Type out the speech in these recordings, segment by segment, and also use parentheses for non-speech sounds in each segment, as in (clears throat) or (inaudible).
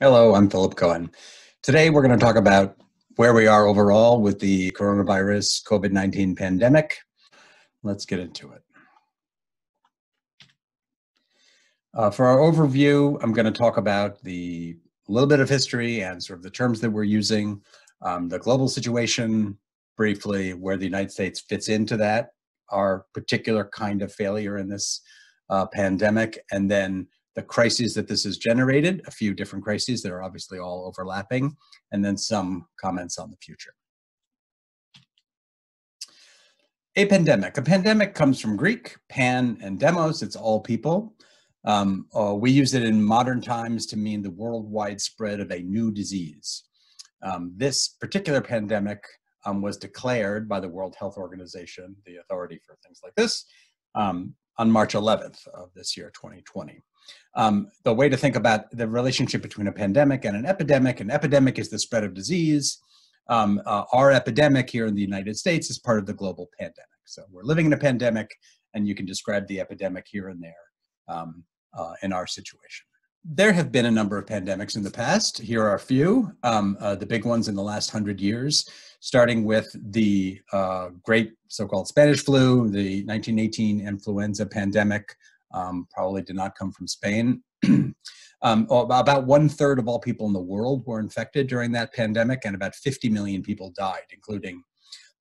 Hello, I'm Philip Cohen. Today we're going to talk about where we are overall with the coronavirus COVID 19 pandemic. Let's get into it. Uh, for our overview, I'm going to talk about the little bit of history and sort of the terms that we're using, um, the global situation, briefly, where the United States fits into that, our particular kind of failure in this uh, pandemic, and then the crises that this has generated, a few different crises that are obviously all overlapping, and then some comments on the future. A pandemic. A pandemic comes from Greek, pan and demos, it's all people. Um, uh, we use it in modern times to mean the worldwide spread of a new disease. Um, this particular pandemic um, was declared by the World Health Organization, the authority for things like this, um, on March 11th of this year, 2020. Um, the way to think about the relationship between a pandemic and an epidemic an epidemic is the spread of disease. Um, uh, our epidemic here in the United States is part of the global pandemic. So we're living in a pandemic, and you can describe the epidemic here and there um, uh, in our situation. There have been a number of pandemics in the past. Here are a few, um, uh, the big ones in the last hundred years, starting with the uh, great so called Spanish flu, the 1918 influenza pandemic, um, probably did not come from Spain. (clears throat) um, about one third of all people in the world were infected during that pandemic, and about 50 million people died, including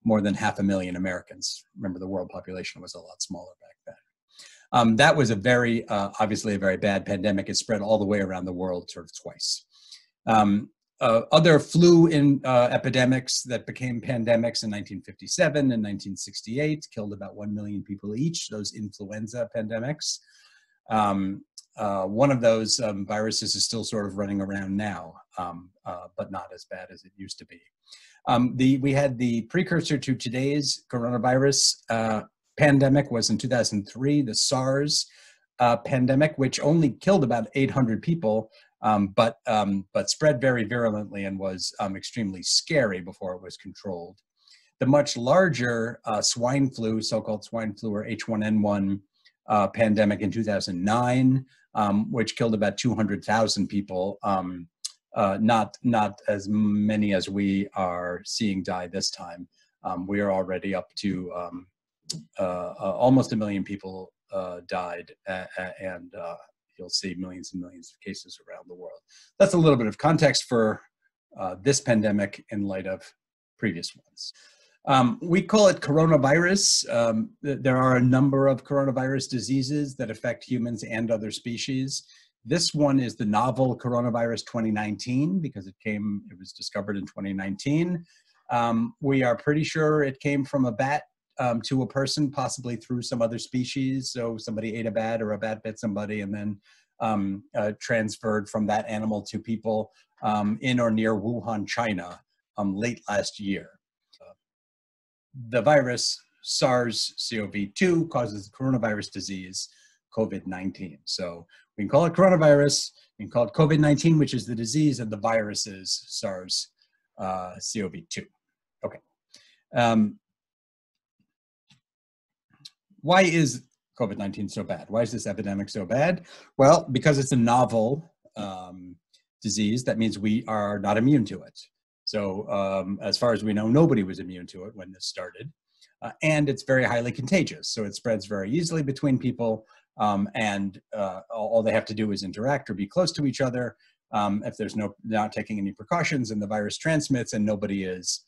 more than half a million Americans. Remember, the world population was a lot smaller back then. Um, that was a very, uh, obviously, a very bad pandemic. It spread all the way around the world, sort of twice. Um, uh, other flu in, uh, epidemics that became pandemics in 1957 and 1968 killed about 1 million people each, those influenza pandemics. Um, uh, one of those um, viruses is still sort of running around now, um, uh, but not as bad as it used to be. Um, the, we had the precursor to today's coronavirus uh, pandemic was in 2003, the SARS uh, pandemic, which only killed about 800 people, um, but um, but spread very virulently and was um, extremely scary before it was controlled. The much larger uh, swine flu, so-called swine flu or H1N1 uh, pandemic in 2009, um, which killed about 200,000 people. Um, uh, not not as many as we are seeing die this time. We are already up to uh, uh, almost a million people uh, died, and you'll see millions and millions of cases around the world. That's a little bit of context for uh, this pandemic in light of previous ones. Um, we call it coronavirus. Um, th there are a number of coronavirus diseases that affect humans and other species. This one is the novel coronavirus 2019 because it came, it was discovered in 2019. Um, we are pretty sure it came from a bat um, to a person, possibly through some other species. So somebody ate a bat or a bat bit somebody and then um, uh, transferred from that animal to people um, in or near Wuhan, China, um, late last year. Uh, the virus SARS-CoV-2 causes coronavirus disease, COVID-19. So we can call it coronavirus, we can call it COVID-19, which is the disease, and the virus is SARS-CoV-2. Uh, okay. Um, why is COVID 19 so bad? Why is this epidemic so bad? Well, because it's a novel um, disease, that means we are not immune to it. So, um, as far as we know, nobody was immune to it when this started. Uh, and it's very highly contagious. So, it spreads very easily between people. Um, and uh, all they have to do is interact or be close to each other. Um, if there's no not taking any precautions, and the virus transmits, and nobody is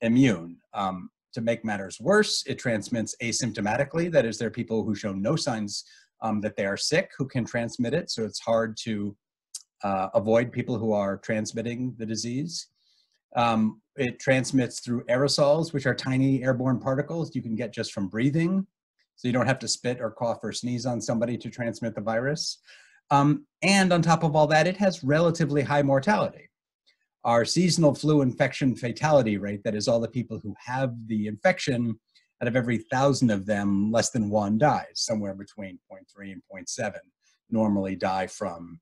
immune. Um, to make matters worse, it transmits asymptomatically. That is, there are people who show no signs um, that they are sick who can transmit it. So it's hard to uh, avoid people who are transmitting the disease. Um, it transmits through aerosols, which are tiny airborne particles you can get just from breathing. So you don't have to spit or cough or sneeze on somebody to transmit the virus. Um, and on top of all that, it has relatively high mortality our seasonal flu infection fatality rate, that is all the people who have the infection, out of every thousand of them, less than one dies, somewhere between 0.3 and 0.7 normally die from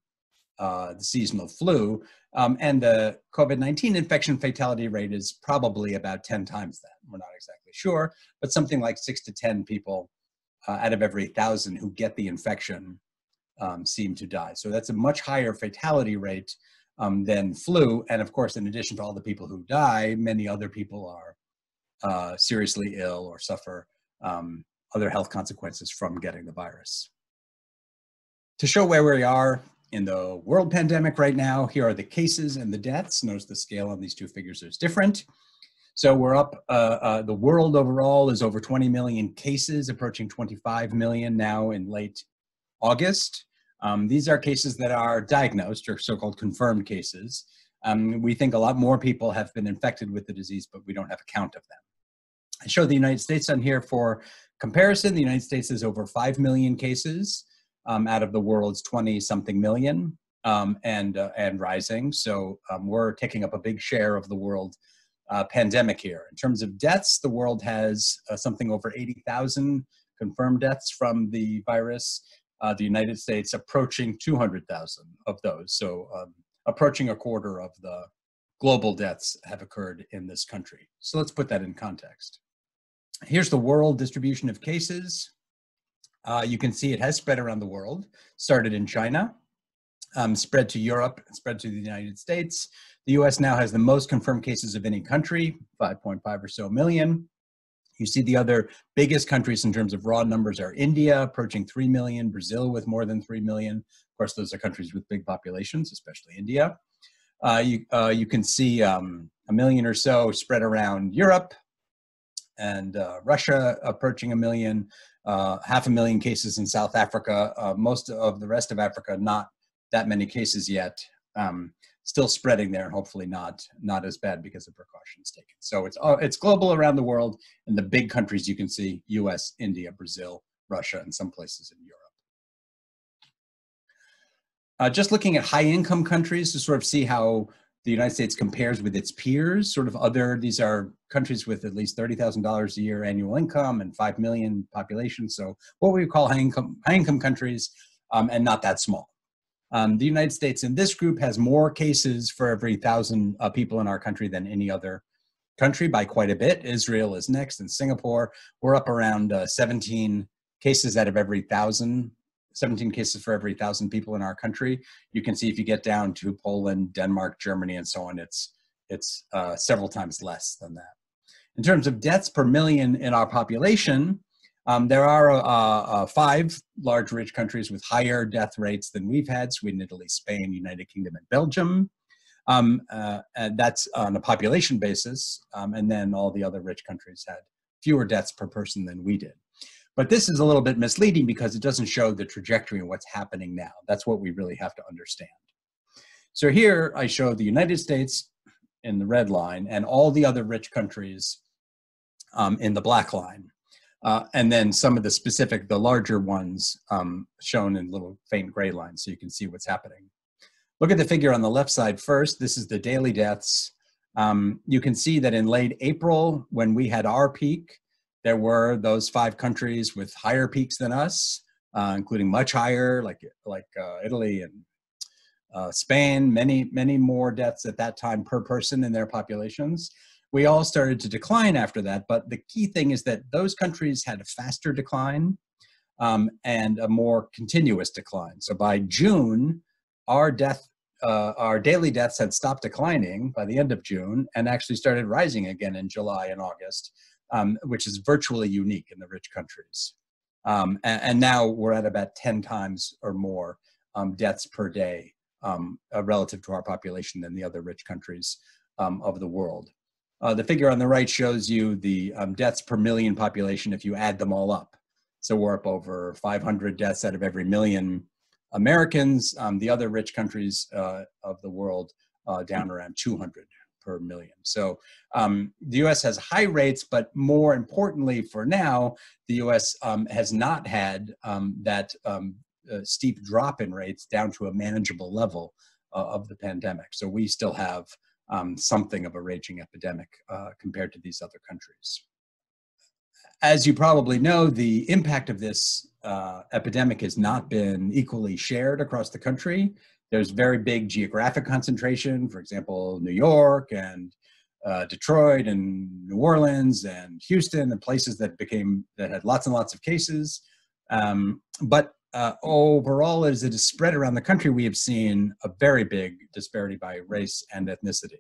uh, the seasonal flu. Um, and the COVID 19 infection fatality rate is probably about 10 times that. We're not exactly sure, but something like six to 10 people uh, out of every thousand who get the infection um, seem to die. So that's a much higher fatality rate um, than flu. And of course, in addition to all the people who die, many other people are uh, seriously ill or suffer um, other health consequences from getting the virus. To show where we are in the world pandemic right now, here are the cases and the deaths. Notice the scale on these two figures is different. So we're up, uh, uh, the world overall is over 20 million cases, approaching 25 million now in late August. Um, these are cases that are diagnosed or so-called confirmed cases. Um, we think a lot more people have been infected with the disease, but we don't have a count of them. I show the United States on here for comparison. The United States has over 5 million cases um, out of the world's 20 something million um, and, uh, and rising. So um, we're taking up a big share of the world uh, pandemic here. In terms of deaths, the world has uh, something over 80,000 confirmed deaths from the virus uh, the United States approaching 200,000 of those. So um, approaching a quarter of the global deaths have occurred in this country. So let's put that in context. Here's the world distribution of cases. Uh, you can see it has spread around the world, started in China, um, spread to Europe, spread to the United States. The US now has the most confirmed cases of any country, 5.5 or so million. You see the other biggest countries in terms of raw numbers are India, approaching 3 million, Brazil with more than 3 million. Of course, those are countries with big populations, especially India. Uh, you, uh, you can see um, a million or so spread around Europe and uh, Russia approaching a million, uh, half a million cases in South Africa. Uh, most of the rest of Africa, not that many cases yet. Um, still spreading there and hopefully not not as bad because of precautions taken. So it's uh, it's global around the world and the big countries you can see US, India, Brazil, Russia and some places in Europe. Uh, just looking at high income countries to sort of see how the United States compares with its peers, sort of other, these are countries with at least $30,000 a year annual income and 5 million population. So what we call high income, high income countries um, and not that small. Um, the United States in this group has more cases for every thousand uh, people in our country than any other country by quite a bit. Israel is next and Singapore. We're up around uh, 17 cases out of every thousand, 17 cases for every thousand people in our country. You can see if you get down to Poland, Denmark, Germany, and so on, it's, it's uh, several times less than that. In terms of deaths per million in our population, um, there are uh, uh, five large rich countries with higher death rates than we've had, Sweden, Italy, Spain, United Kingdom, and Belgium. Um, uh, and that's on a population basis. Um, and then all the other rich countries had fewer deaths per person than we did. But this is a little bit misleading because it doesn't show the trajectory of what's happening now. That's what we really have to understand. So here I show the United States in the red line and all the other rich countries um, in the black line. Uh, and then some of the specific, the larger ones um, shown in little faint gray lines so you can see what's happening. Look at the figure on the left side first. This is the daily deaths. Um, you can see that in late April, when we had our peak, there were those five countries with higher peaks than us, uh, including much higher, like, like uh, Italy and uh, Spain, many, many more deaths at that time per person in their populations we all started to decline after that. But the key thing is that those countries had a faster decline um, and a more continuous decline. So by June, our death, uh, our daily deaths had stopped declining by the end of June and actually started rising again in July and August, um, which is virtually unique in the rich countries. Um, and, and, now we're at about 10 times or more um, deaths per day um, uh, relative to our population than the other rich countries um, of the world. Uh, the figure on the right shows you the um, deaths per million population if you add them all up. So we're up over 500 deaths out of every million Americans. Um, the other rich countries uh, of the world uh, down around 200 per million. So um, the US has high rates, but more importantly for now, the US um, has not had um, that um, uh, steep drop in rates down to a manageable level uh, of the pandemic. So we still have um, something of a raging epidemic uh, compared to these other countries. As you probably know, the impact of this uh, epidemic has not been equally shared across the country. There's very big geographic concentration, for example, New York and uh, Detroit and New Orleans and Houston and places that became, that had lots and lots of cases. Um, but uh, overall, as it is spread around the country, we have seen a very big disparity by race and ethnicity.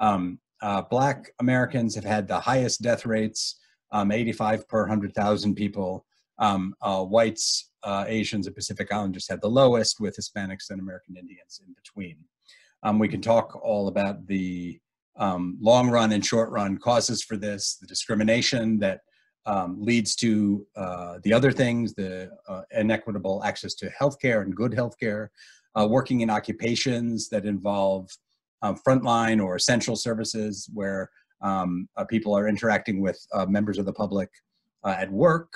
Um, uh, black Americans have had the highest death rates, um, 85 per 100,000 people. Um, uh, whites, uh, Asians, and Pacific Islanders had the lowest, with Hispanics and American Indians in between. Um, we can talk all about the um, long run and short run causes for this, the discrimination that um, leads to uh, the other things, the uh, inequitable access to healthcare and good healthcare, uh, working in occupations that involve um, frontline or essential services where um, uh, people are interacting with uh, members of the public uh, at work,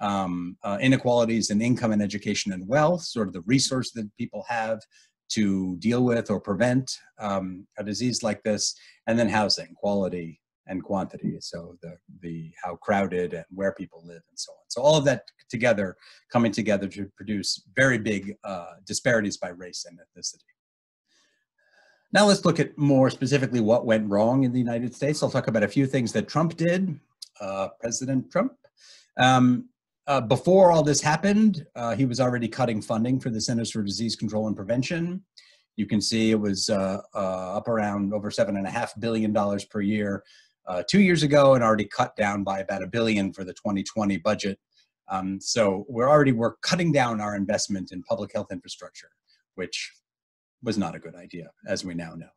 um, inequalities in income and education and wealth, sort of the resource that people have to deal with or prevent um, a disease like this, and then housing quality and quantity. So the the how crowded and where people live and so on. So all of that together coming together to produce very big uh, disparities by race and ethnicity. Now let's look at more specifically what went wrong in the United States. I'll talk about a few things that Trump did, uh, President Trump. Um, uh, before all this happened, uh, he was already cutting funding for the Centers for Disease Control and Prevention. You can see it was uh, uh, up around over seven and a half billion dollars per year uh, two years ago, and already cut down by about a billion for the 2020 budget. Um, so we're already we're cutting down our investment in public health infrastructure, which was not a good idea, as we now know.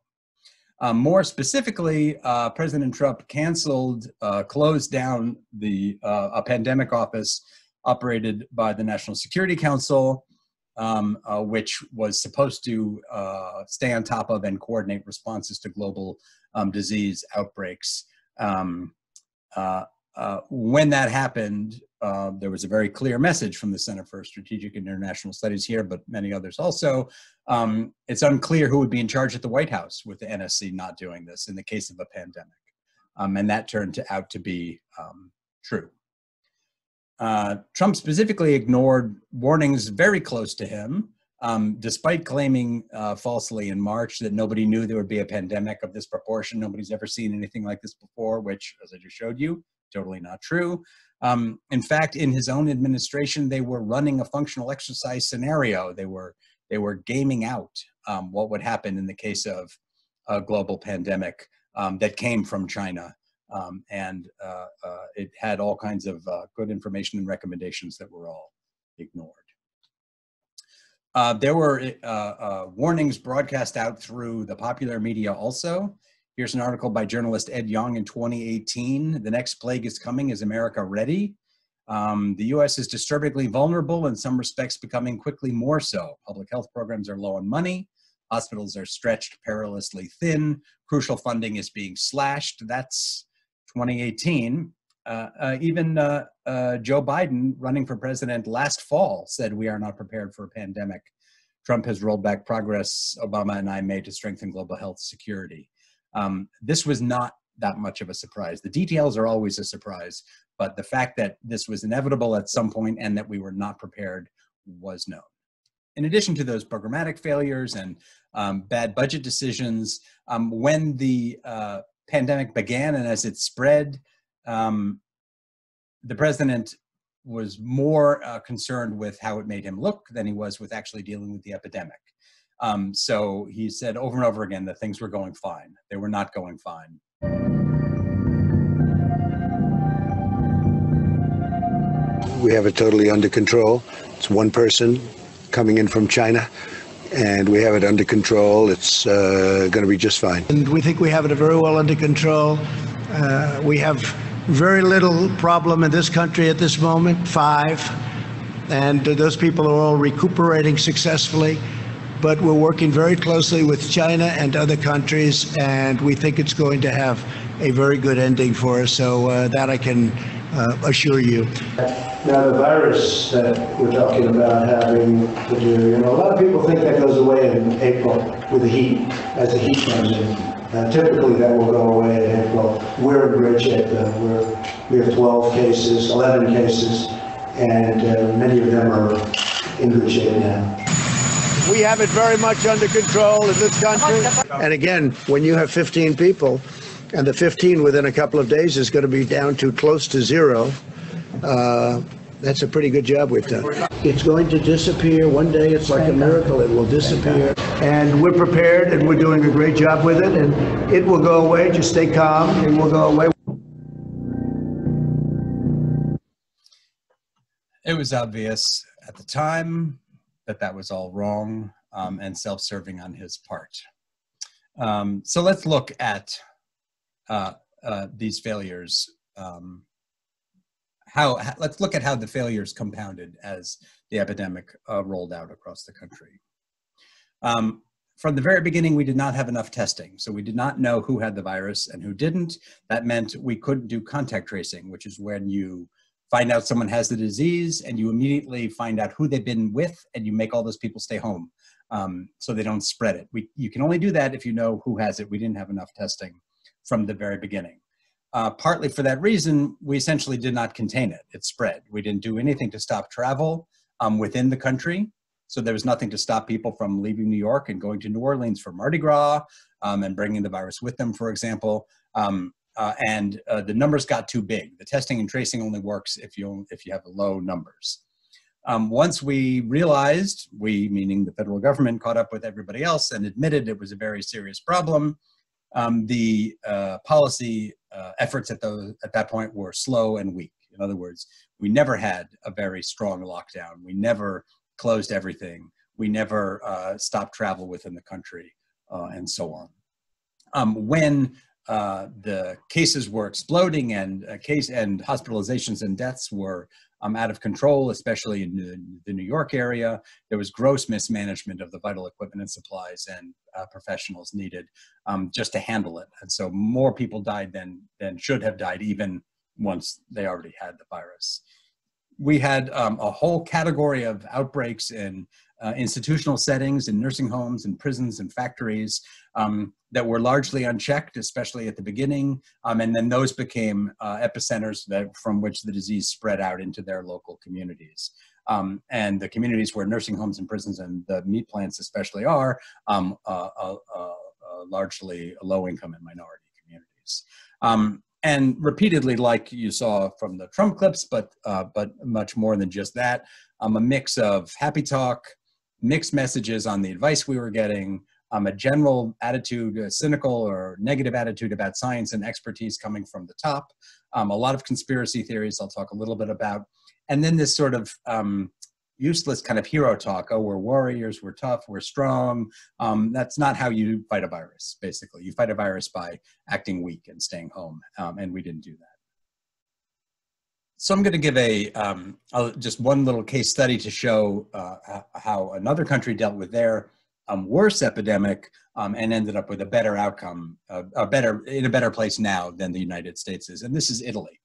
Um, more specifically, uh, President Trump canceled, uh, closed down the uh, a pandemic office operated by the National Security Council, um, uh, which was supposed to uh, stay on top of and coordinate responses to global um, disease outbreaks. Um, uh, when that happened, uh, there was a very clear message from the Center for Strategic and International Studies here, but many others also. Um, it's unclear who would be in charge at the White House with the NSC not doing this in the case of a pandemic. Um, and that turned to, out to be um, true. Uh, Trump specifically ignored warnings very close to him, um, despite claiming uh, falsely in March that nobody knew there would be a pandemic of this proportion. Nobody's ever seen anything like this before, which, as I just showed you, totally not true. Um, in fact, in his own administration, they were running a functional exercise scenario. They were they were gaming out um, what would happen in the case of a global pandemic um, that came from China, um, and uh, uh, it had all kinds of uh, good information and recommendations that were all ignored. Uh, there were uh, uh, warnings broadcast out through the popular media also. Here's an article by journalist Ed Yong in 2018. The next plague is coming. Is America ready? Um, the US is disturbingly vulnerable, in some respects, becoming quickly more so. Public health programs are low on money. Hospitals are stretched perilously thin. Crucial funding is being slashed. That's 2018. Uh, uh, even uh, Joe Biden, running for president last fall, said we are not prepared for a pandemic. Trump has rolled back progress Obama and I made to strengthen global health security. Um, this was not that much of a surprise. The details are always a surprise, but the fact that this was inevitable at some point and that we were not prepared was known. In addition to those programmatic failures and um, bad budget decisions, um, when the uh, pandemic began and as it spread, um, the president was more uh, concerned with how it made him look than he was with actually dealing with the epidemic. Um, so he said over and over again that things were going fine. They were not going fine. We have it totally under control. It's one person coming in from China, and we have it under control. It's uh, going to be just fine. And we think we have it very well under control. Uh, we have very little problem in this country at this moment, five. And those people are all recuperating successfully but we're working very closely with China and other countries, and we think it's going to have a very good ending for us. So uh, that I can uh, assure you. Now, the virus that we're talking about having to do, you know, a lot of people think that goes away in April with the heat, as the heat comes in. Uh, typically, that will go away in April. We're in great shape, though. We're, we have 12 cases, 11 cases, and uh, many of them are in good shape now. We have it very much under control in this country. And again, when you have 15 people, and the 15 within a couple of days is going to be down to close to zero, uh, That's a pretty good job we've done. It's going to disappear. One day, it's like a miracle. It will disappear. And we're prepared and we're doing a great job with it. And it will go away. Just stay calm. It will go away. It was obvious at the time that that was all wrong um, and self serving on his part. Um, so let's look at uh, uh, these failures. Um, how, how, let's look at how the failures compounded as the epidemic uh, rolled out across the country. Um, from the very beginning, we did not have enough testing. So we did not know who had the virus and who didn't. That meant we couldn't do contact tracing, which is when you find out someone has the disease and you immediately find out who they've been with and you make all those people stay home um, so they don't spread it. We, you can only do that if you know who has it. We didn't have enough testing from the very beginning. Uh, partly for that reason, we essentially did not contain it. It spread. We didn't do anything to stop travel um, within the country. So there was nothing to stop people from leaving New York and going to New Orleans for Mardi Gras um, and bringing the virus with them, for example. Um, uh, and uh, the numbers got too big. The testing and tracing only works if you if you have low numbers. Um, once we realized, we meaning the federal government, caught up with everybody else and admitted it was a very serious problem. Um, the uh, policy uh, efforts at those at that point were slow and weak. In other words, we never had a very strong lockdown. We never closed everything. We never uh, stopped travel within the country, uh, and so on. Um, when uh, the cases were exploding and uh, case and hospitalizations and deaths were um, out of control, especially in the, the, New York area. There was gross mismanagement of the vital equipment and supplies and uh, professionals needed um, just to handle it. And so more people died than, than should have died, even once they already had the virus. We had um, a whole category of outbreaks in uh, institutional settings in nursing homes and prisons and factories um, that were largely unchecked, especially at the beginning. Um, and then those became uh, epicenters that, from which the disease spread out into their local communities. Um, and the communities where nursing homes and prisons and the meat plants especially are uh, largely low income and minority communities. Um, and repeatedly, like you saw from the Trump clips, but, uh, but much more than just that, um, a mix of happy talk, mixed messages on the advice we were getting, um, a general attitude, a cynical or negative attitude about science and expertise coming from the top, um, a lot of conspiracy theories I'll talk a little bit about, and then this sort of um, useless kind of hero talk. Oh, we're warriors, we're tough, we're strong. Um, that's not how you fight a virus, basically. You fight a virus by acting weak and staying home, um, and we didn't do that. So I'm going to give a, um, just one little case study to show uh, how another country dealt with their um, worse epidemic um, and ended up with a better outcome, uh, a better in a better place now than the United States is. And this is Italy.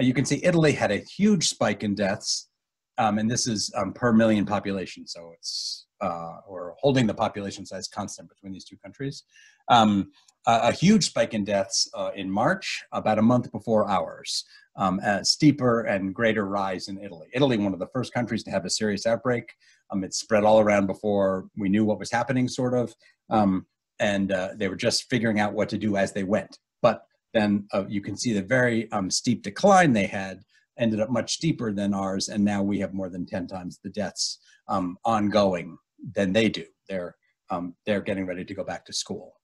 Uh, you can see Italy had a huge spike in deaths, um, and this is um, per million population. So it's uh, or holding the population size constant between these two countries. Um, a huge spike in deaths uh, in March, about a month before ours um, a steeper and greater rise in Italy. Italy, one of the first countries to have a serious outbreak. Um, it spread all around before we knew what was happening, sort of. Um, and uh, they were just figuring out what to do as they went. But then uh, you can see the very um, steep decline they had ended up much steeper than ours. And now we have more than 10 times the deaths um, ongoing than they do. They're, um, they're getting ready to go back to school.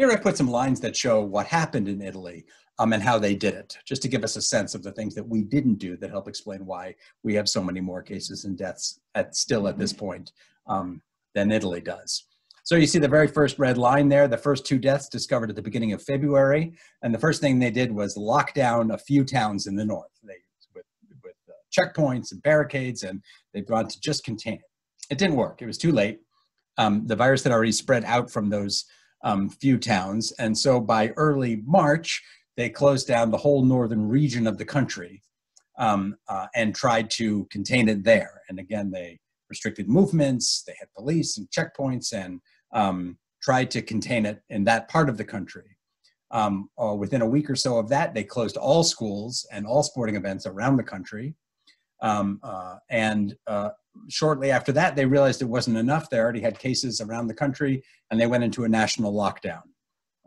Here I put some lines that show what happened in Italy um, and how they did it, just to give us a sense of the things that we didn't do that help explain why we have so many more cases and deaths at still at this point um, than Italy does. So you see the very first red line there, the first two deaths discovered at the beginning of February. And the first thing they did was lock down a few towns in the north they, with, with uh, checkpoints and barricades, and they wanted to just contain it. It didn't work. It was too late. Um, the virus had already spread out from those um, few towns. And so by early March, they closed down the whole northern region of the country um, uh, and tried to contain it there. And again, they restricted movements, they had police and checkpoints, and um, tried to contain it in that part of the country. Um, uh, within a week or so of that, they closed all schools and all sporting events around the country. Um, uh, and uh, shortly after that, they realized it wasn't enough. They already had cases around the country, and they went into a national lockdown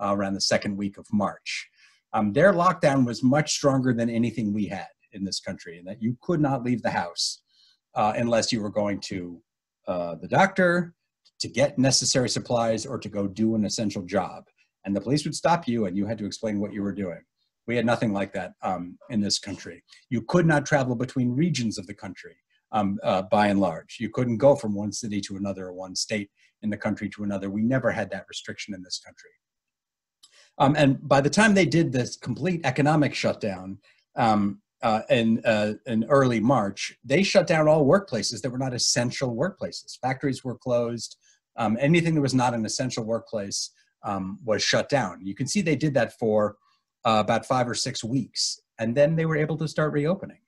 uh, around the second week of March um, their lockdown was much stronger than anything we had. in this country, and that you could not leave the house uh, unless you were going to uh, the doctor, to get necessary supplies, or to go do an essential job. And the police would stop you, and you had to explain what you were doing. We had nothing like that um, in this country. You could not travel between regions of the country. Um, uh, by and large. You couldn't go from one city to another or one state in the country to another. We never had that restriction in this country. Um, and by the time they did this complete economic shutdown um, uh, in, uh, in early March, they shut down all workplaces that were not essential workplaces. Factories were closed. Um, anything that was not an essential workplace um, was shut down. You can see they did that for uh, about five or six weeks, and then they were able to start reopening.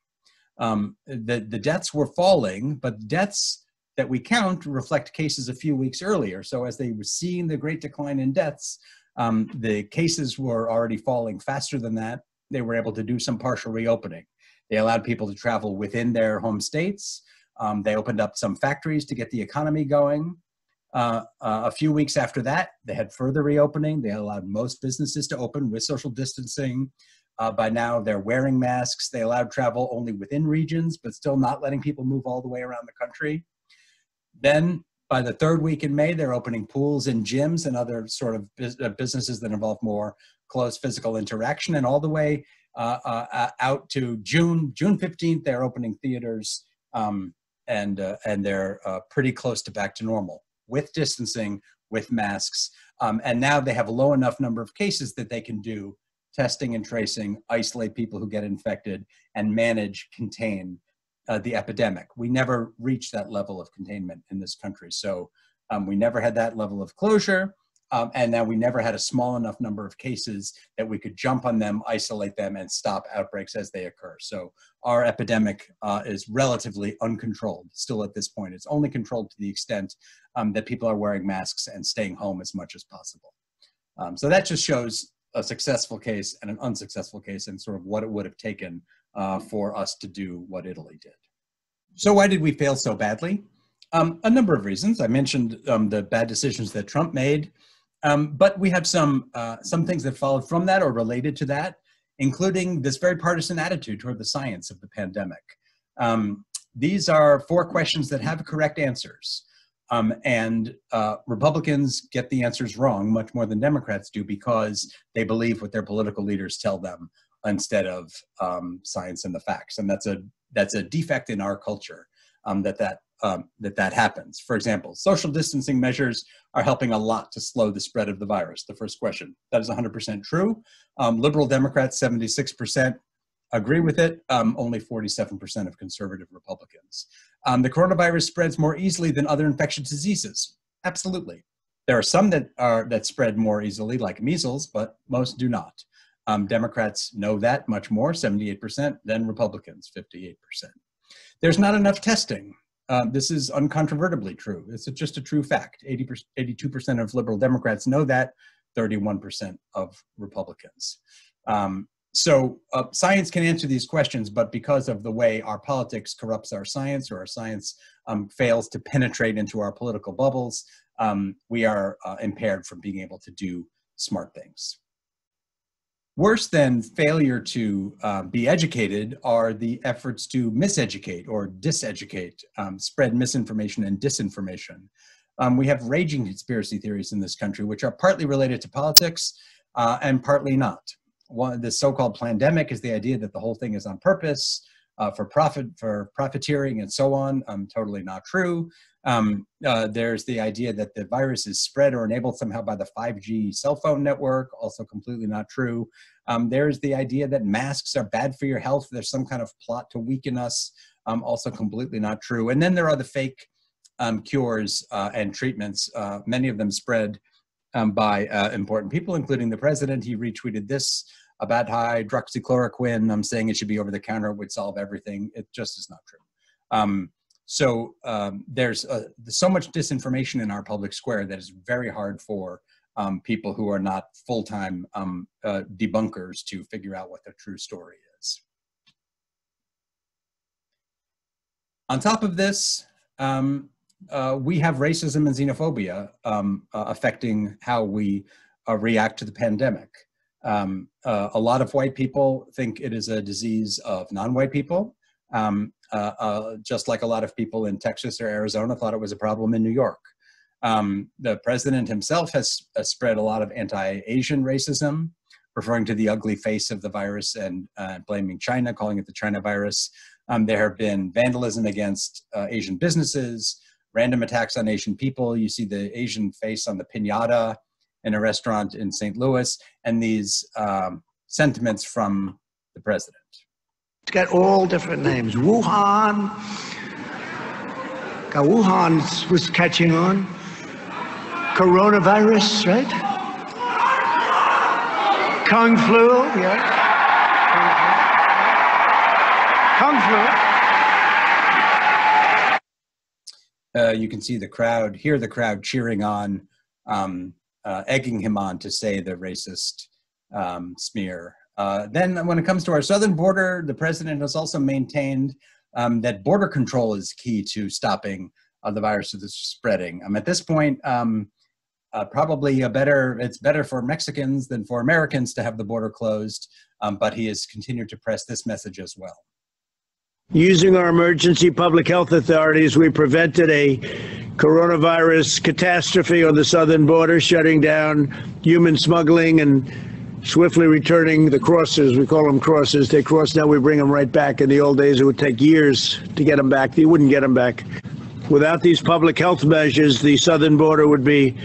Um, the, the deaths were falling, but deaths that we count reflect cases a few weeks earlier. So as they were seeing the great decline in deaths, um, the cases were already falling faster than that. They were able to do some partial reopening. They allowed people to travel within their home states. Um, they opened up some factories to get the economy going. Uh, uh, a few weeks after that, they had further reopening. They allowed most businesses to open with social distancing. Uh, by now, they're wearing masks. They allowed travel only within regions, but still not letting people move all the way around the country. Then by the third week in May, they're opening pools and gyms and other sort of uh, businesses that involve more close physical interaction. And all the way uh, uh, uh out to June, June 15th, they're opening theaters um, and, uh, and they're pretty close to back to normal with distancing, with masks. Um, and now they have a low enough number of cases that they can do testing and tracing, isolate people who get infected, and manage, contain uh, the epidemic. We never reached that level of containment in this country. So um, we never had that level of closure. Um, and now we never had a small enough number of cases that we could jump on them, isolate them, and stop outbreaks as they occur. So our epidemic uh, is relatively uncontrolled still at this point. It's only controlled to the extent um, that people are wearing masks and staying home as much as possible. Um, so that just shows a successful case and an unsuccessful case and sort of what it would have taken uh, for us to do what Italy did. So why did we fail so badly? Um, a number of reasons. I mentioned um, the bad decisions that Trump made, um, but we have some, uh, some things that followed from that or related to that, including this very partisan attitude toward the science of the pandemic. Um, these are four questions that have correct answers. Um, and uh, Republicans get the answers wrong much more than Democrats do because they believe what their political leaders tell them instead of um, science and the facts. And that's a that's a defect in our culture um, that that um, that that happens. For example, social distancing measures are helping a lot to slow the spread of the virus. The first question that is 100% true. Um, liberal Democrats 76% agree with it. Um, only 47% of conservative Republicans. Um, the coronavirus spreads more easily than other infectious diseases. Absolutely. There are some that are that spread more easily, like measles, but most do not. Um, Democrats know that much more, 78%, than Republicans, 58%. There's not enough testing. Um, this is uncontrovertibly true. It's just a true fact. 80 82% of liberal Democrats know that, 31% of Republicans. Um, so uh, science can answer these questions, but because of the way our politics corrupts our science or our science um, fails to penetrate into our political bubbles, um, we are uh, impaired from being able to do smart things. Worse than failure to uh, be educated are the efforts to miseducate or diseducate, um, spread misinformation and disinformation. Um, we have raging conspiracy theories in this country, which are partly related to politics uh, and partly not. One, the so-called plandemic is the idea that the whole thing is on purpose, uh, for profit, for profiteering and so on. Um, totally not true. Um, uh, there's the idea that the virus is spread or enabled somehow by the 5G cell phone network, also completely not true. Um, there's the idea that masks are bad for your health. There's some kind of plot to weaken us, um, also completely not true. And then there are the fake um, cures uh, and treatments, uh, many of them spread um, by uh, important people, including the president. He retweeted this about hydroxychloroquine. I'm saying it should be over the counter, it would solve everything. It just is not true. Um, so um, there's uh, so much disinformation in our public square that is very hard for um, people who are not full-time um, uh, debunkers to figure out what the true story is. On top of this, um, uh, we have racism and xenophobia um, uh, affecting how we uh, react to the pandemic. Um, uh, a lot of white people think it is a disease of non-white people, um, uh, uh, just like a lot of people in Texas or Arizona thought it was a problem in New York. Um, the president himself has spread a lot of anti-Asian racism, referring to the ugly face of the virus and uh, blaming China, calling it the China virus. Um, there have been vandalism against uh, Asian businesses, random attacks on Asian people. You see the Asian face on the pinata in a restaurant in St. Louis, and these um, sentiments from the president. It's got all different names. Wuhan. Got Wuhan was catching on. Coronavirus, right? Kung flu, yeah. Kung flu. Uh, you can see the crowd, hear the crowd cheering on, um, uh, egging him on to say the racist um, smear uh, then when it comes to our southern border, the president has also maintained um, that border control is key to stopping uh, the virus spreading. Um, at this point, um, uh, probably a better, it's better for Mexicans than for Americans to have the border closed, um, but he has continued to press this message as well. Using our emergency public health authorities, we prevented a coronavirus catastrophe on the southern border, shutting down human smuggling and swiftly returning the crosses. We call them crosses. They cross now, we bring them right back. In the old days, it would take years to get them back. You wouldn't get them back. Without these public health measures, the southern border would be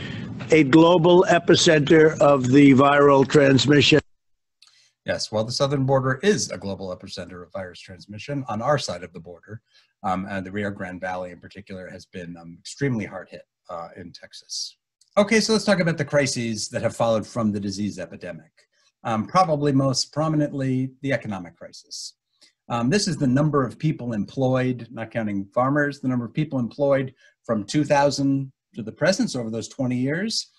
a global epicenter of the viral transmission. Yes, well, the southern border is a global epicenter of virus transmission on our side of the border. Um, and the Rio Grande Valley, in particular, has been um, extremely hard hit uh, in Texas. Okay, so let's talk about the crises that have followed from the disease epidemic um, probably most prominently the economic crisis. Um, this is the number of people employed, not counting farmers, the number of people employed from 2000 to the present, so over those 20 years.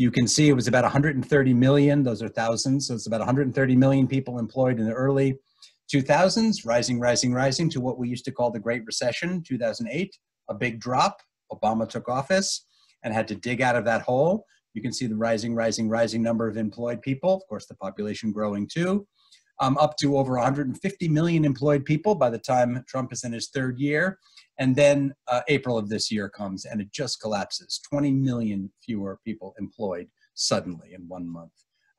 You can see it was about 130 million, those are thousands, so it's about 130 million people employed in the early 2000s, rising, rising, rising to what we used to call the Great Recession, 2008, a big drop. Obama took office and had to dig out of that hole. You can see the rising, rising, rising number of employed people. Of course, the population growing too. Um, up to over 150 million employed people by the time Trump is in his third year. And then uh, April of this year comes and it just collapses 20 million fewer people employed suddenly in one month.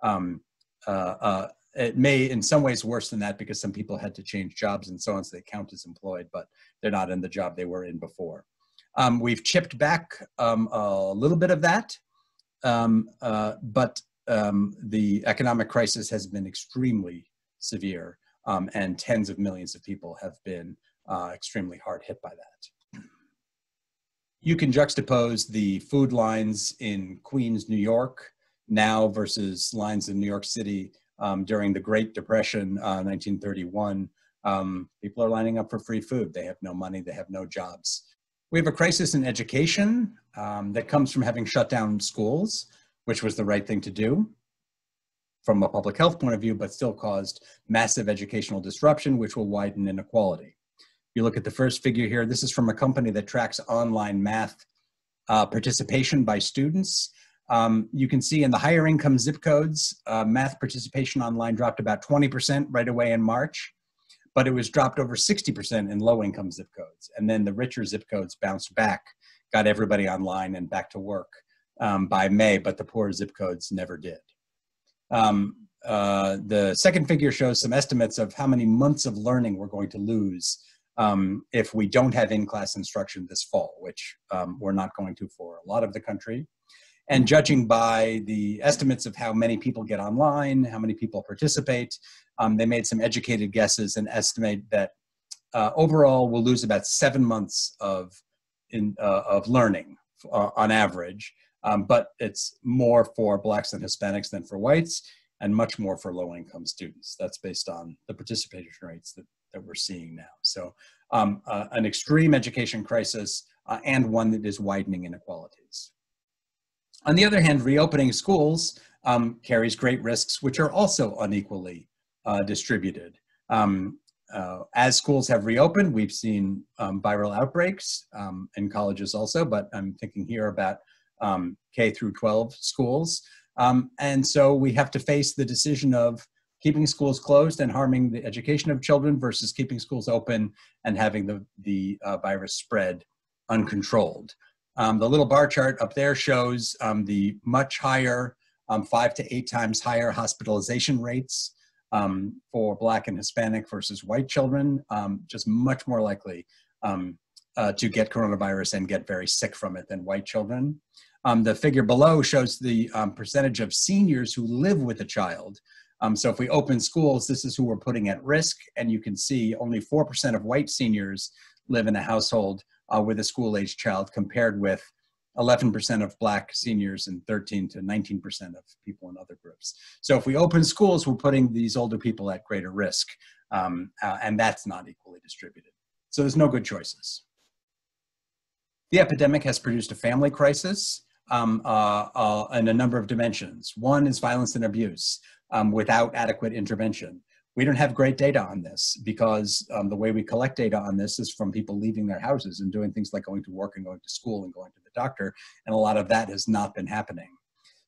Um, uh, uh, it may, in some ways, worse than that because some people had to change jobs and so on, so they count as employed, but they're not in the job they were in before. Um, we've chipped back um, a little bit of that um, uh, but um, the economic crisis has been extremely severe, um, and tens of millions of people have been uh, extremely hard hit by that. You can juxtapose the food lines in Queens, New York, now versus lines in New York City um, during the Great Depression, uh, 1931. Um, people are lining up for free food. They have no money, they have no jobs. We have a crisis in education um, that comes from having shut down schools, which was the right thing to do from a public health point of view, but still caused massive educational disruption, which will widen inequality. You look at the first figure here, this is from a company that tracks online math uh, participation by students. Um, you can see in the higher income zip codes, uh, math participation online dropped about 20% right away in March but it was dropped over 60% in low income zip codes. And then the richer zip codes bounced back, got everybody online and back to work um, by May, but the poor zip codes never did. Um, uh, the second figure shows some estimates of how many months of learning we're going to lose um, if we don't have in-class instruction this fall, which um, we're not going to for a lot of the country. And judging by the estimates of how many people get online, how many people participate, um, they made some educated guesses and estimate that uh, overall we'll lose about seven months of, in, uh, of learning uh, on average, um, but it's more for blacks and Hispanics than for whites and much more for low income students. That's based on the participation rates that, that we're seeing now. So um, uh, an extreme education crisis uh, and one that is widening inequalities. On the other hand, reopening schools um, carries great risks, which are also unequally uh, distributed. Um, uh, as schools have reopened, we've seen um, viral outbreaks um, in colleges also, but I'm thinking here about um, K through 12 schools. And so we have to face the decision of keeping schools closed and harming the education of children versus keeping schools open and having the, the uh, virus spread uncontrolled. Um, the little bar chart up there shows um, the much higher, um, five to eight times higher hospitalization rates um, for Black and Hispanic versus white children, um, just much more likely um, uh, to get coronavirus and get very sick from it than white children. the figure below shows the percentage of seniors who live with a child. So if we open schools, this is who we're putting at risk, and you can see only 4% of white seniors live in a household uh, with a school age child compared with 11% of black seniors and 13 to 19% of people in other groups. So if we open schools, we're putting these older people at greater risk, um, uh, and that's not equally distributed. So there's no good choices. The epidemic has produced a family crisis um, uh, uh in a number of dimensions. One is violence and abuse um, without adequate intervention we don't have great data on this because um, the way we collect data on this is from people leaving their houses and doing things like going to work and going to school and going to the doctor. And a lot of that has not been happening.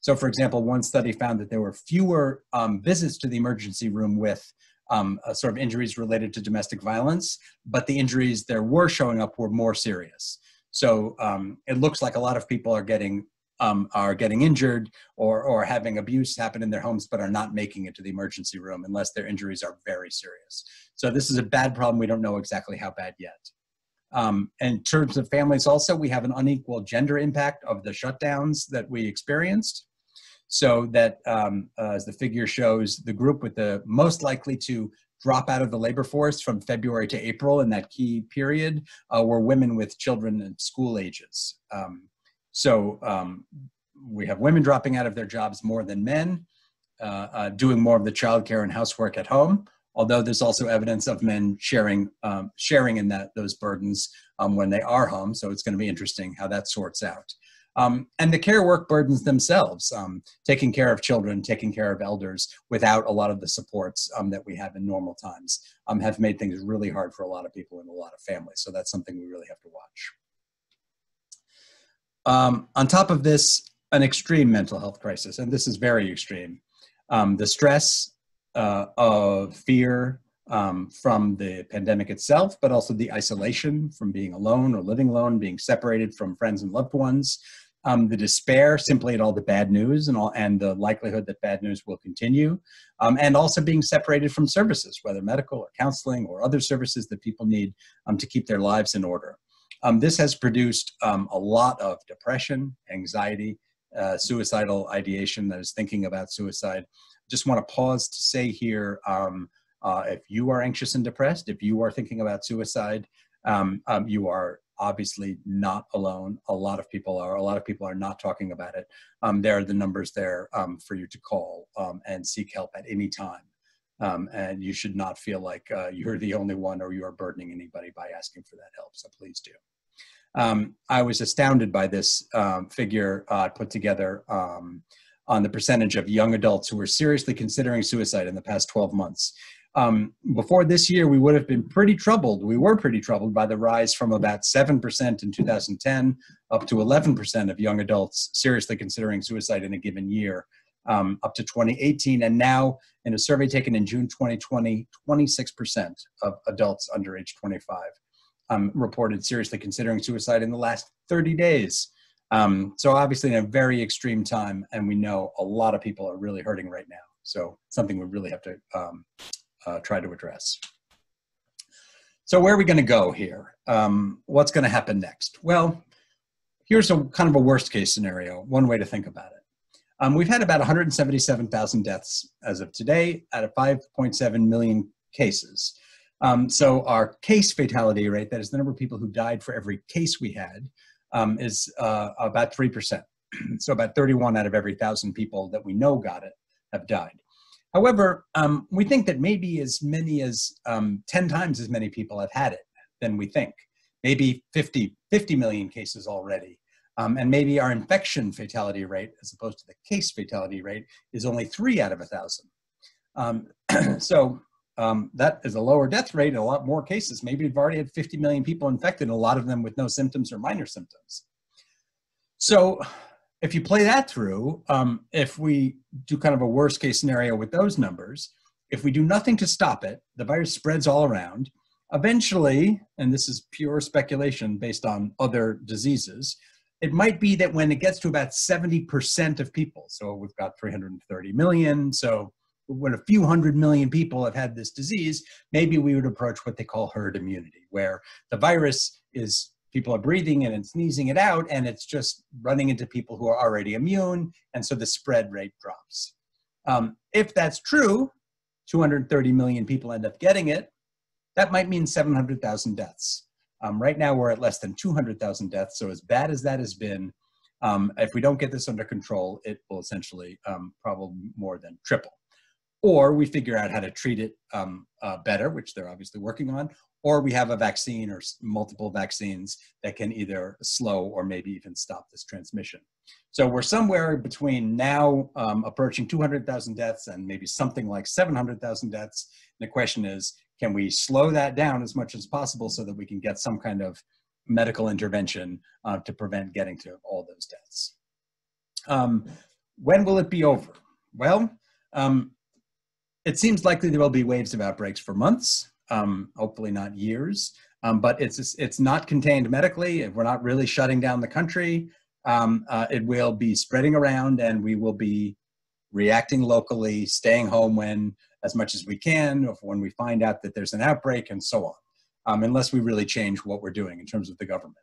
So, for example, one study found that there were fewer um, visits to the emergency room with um, sort of injuries related to domestic violence, but the injuries there were showing up were more serious. So um, it looks like a lot of people are getting um, are getting injured or, or having abuse happen in their homes but are not making it to the emergency room unless their injuries are very serious. So this is a bad problem. We don't know exactly how bad yet. Um, in terms of families also, we have an unequal gender impact of the shutdowns that we experienced. So that, um, uh, as the figure shows, the group with the most likely to drop out of the labor force from February to April in that key period uh, were women with children in school ages. Um, so um, we have women dropping out of their jobs more than men, uh, uh, doing more of the childcare and housework at home. Although there's also evidence of men sharing um, sharing in that those burdens um, when they are home. So it's going to be interesting how that sorts out. Um, and the care work burdens themselves, um, taking care of children, taking care of elders without a lot of the supports um, that we have in normal times, have made things really hard for a lot of people and a lot of families. So that's something we really have to watch. Um, on top of this, an extreme mental health crisis, and this is very extreme. Um, the stress uh, of fear um, from the pandemic itself, but also the isolation from being alone or living alone, being separated from friends and loved ones, um, the despair simply at all the bad news and all, and the likelihood that bad news will continue, um, and also being separated from services, whether medical or counseling or other services that people need um, to keep their lives in order. Um, this has produced um, a lot of depression, anxiety, uh, suicidal ideation that is thinking about suicide. Just want to pause to say here um, uh, if you are anxious and depressed, if you are thinking about suicide, um, um, you are obviously not alone. A lot of people are. A lot of people are not talking about it. Um, there are the numbers there for you to call and seek help at any time. Um, and you should not feel like uh, you're the only one or you are burdening anybody by asking for that help. So please do um, I was astounded by this um, figure uh, put together um, on the percentage of young adults who were seriously considering suicide in the past 12 months. Um, before this year, we would have been pretty troubled. We were pretty troubled by the rise from about 7% in 2010 up to 11% of young adults seriously considering suicide in a given year, um, up to 2018. And now, in a survey taken in June 2020, 26% of adults under age 25 um, reported seriously considering suicide in the last 30 days. Um, so obviously in a very extreme time, and we know a lot of people are really hurting right now. So something we really have to um, uh, try to address. So where are we going to go here? Um, what's going to happen next? Well, here's a kind of a worst case scenario. One way to think about it. Um, we've had about 177,000 deaths as of today out of 5.7 million cases. Um, so our case fatality rate, that is the number of people who died for every case we had, um, is uh, about 3%. (clears throat) so about 31 out of every thousand people that we know got it have died. However, um, we think that maybe as many as um, 10 times as many people have had it than we think. Maybe 50, 50 million cases already. Um, and maybe our infection fatality rate, as opposed to the case fatality rate, is only three out of a thousand. Um, (clears throat) so um, that is a lower death rate a lot more cases. Maybe we've already had 50 million people infected, a lot of them with no symptoms or minor symptoms. So if you play that through, um, if we do kind of a worst case scenario with those numbers, if we do nothing to stop it, the virus spreads all around. Eventually, and this is pure speculation based on other diseases, it might be that when it gets to about 70% of people, so we've got 330 million, so when a few hundred million people have had this disease, maybe we would approach what they call herd immunity, where the virus is people are breathing and sneezing it out, and it's just running into people who are already immune, and so the spread rate drops. Um, if that's true, 230 million people end up getting it, that might mean 700,000 deaths. Um, right now, we're at less than 200,000 deaths. So, as bad as that has been, um, if we don't get this under control, it will essentially um, probably more than triple. Or we figure out how to treat it um, uh, better, which they're obviously working on, or we have a vaccine or multiple vaccines that can either slow or maybe even stop this transmission. So we're somewhere between now um, approaching 200,000 deaths and maybe something like 700,000 deaths. And the question is, can we slow that down as much as possible so that we can get some kind of medical intervention uh, to prevent getting to all those deaths? Um, when will it be over? Well, um, it seems likely there will be waves of outbreaks for months, um, hopefully not years. Um, but it's it's not contained medically. If we're not really shutting down the country. Um, uh, it will be spreading around, and we will be reacting locally, staying home when as much as we can, or when we find out that there's an outbreak, and so on, um, unless we really change what we're doing in terms of the government.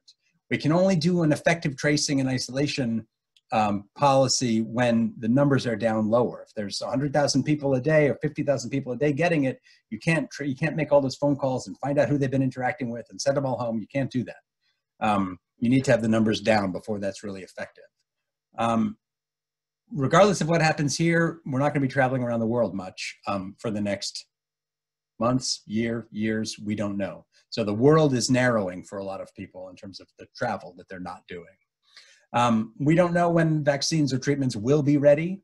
We can only do an effective tracing and isolation um, policy when the numbers are down lower. If there's 100,000 people a day or 50,000 people a day getting it, you can't you can't make all those phone calls and find out who they've been interacting with and send them all home. You can't do that. Um, you need to have the numbers down before that's really effective. Um, regardless of what happens here, we're not going to be traveling around the world much um, for the next months, year, years. We don't know. So the world is narrowing for a lot of people in terms of the travel that they're not doing. Um, we don't know when vaccines or treatments will be ready.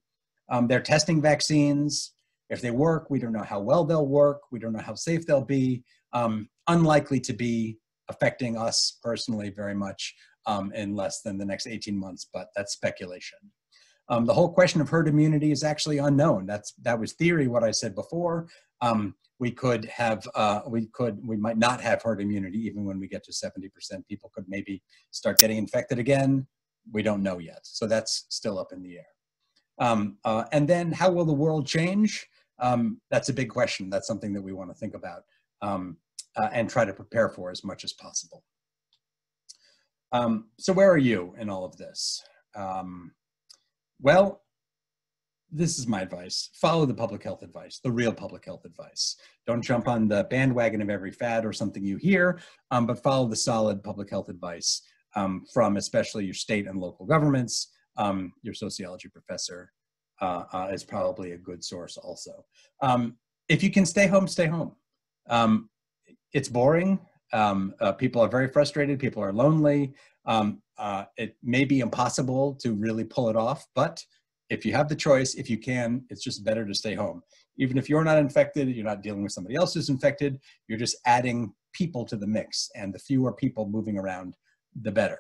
Um, they're testing vaccines. If they work, we don't know how well they'll work. We don't know how safe they'll be. Um, unlikely to be affecting us personally very much um, in less than the next 18 months, but that's speculation. Um, the whole question of herd immunity is actually unknown. That's that was theory. What I said before. Um, we could have, uh, we could, we might not have herd immunity even when we get to 70%. People could maybe start getting infected again. We don't know yet. So that's still up in the air. Um, uh, and then how will the world change? Um, that's a big question. That's something that we want to think about um, uh, and try to prepare for as much as possible. Um, so where are you in all of this? Um, well, this is my advice. Follow the public health advice, the real public health advice. Don't jump on the bandwagon of every fad or something you hear, um, but follow the solid public health advice um, from especially your state and local governments. Um, your sociology professor uh, uh, is probably a good source also. Um, if you can stay home, stay home. Um, it's boring. Um, uh, people are very frustrated. People are lonely. Um, uh, it may be impossible to really pull it off, but if you have the choice, if you can, it's just better to stay home. Even if you're not infected, you're not dealing with somebody else who's infected, you're just adding people to the mix. And the fewer people moving around, the better.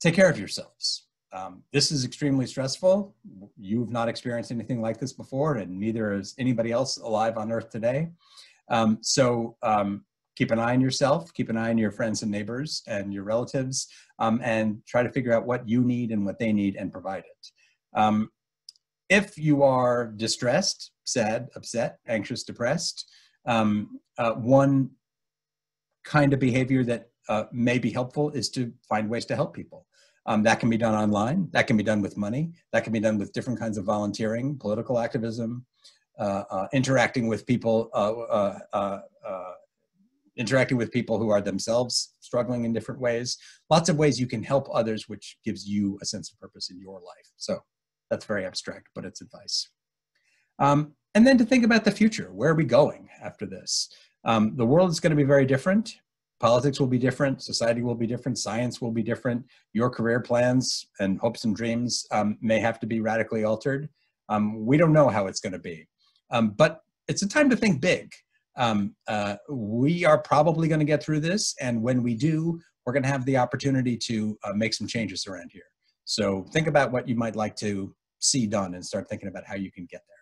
Take care of yourselves. Um, this is extremely stressful. You've not experienced anything like this before, and neither is anybody else alive on Earth today. Um, so um, keep an eye on yourself, keep an eye on your friends and neighbors and your relatives, um, and try to figure out what you need and what they need and provide it. Um, if you are distressed, sad, upset, anxious, depressed, um, uh, one kind of behavior that uh, may be helpful is to find ways to help people. Um, that can be done online. That can be done with money. That can be done with different kinds of volunteering, political activism, uh, uh interacting with people uh, uh, interacting with people who are themselves struggling in different ways. Lots of ways you can help others, which gives you a sense of purpose in your life. So that's very abstract, but it's advice. Um, and then to think about the future. Where are we going after this? Um, the world is going to be very different. Politics will be different. Society will be different. Science will be different. Your career plans and hopes and dreams um, may have to be radically altered. Um, we don't know how it's going to be. Um, but it's a time to think big um, uh, we are probably going to get through this. And when we do, we're going to have the opportunity to uh, make some changes around here. So think about what you might like to see done and start thinking about how you can get there.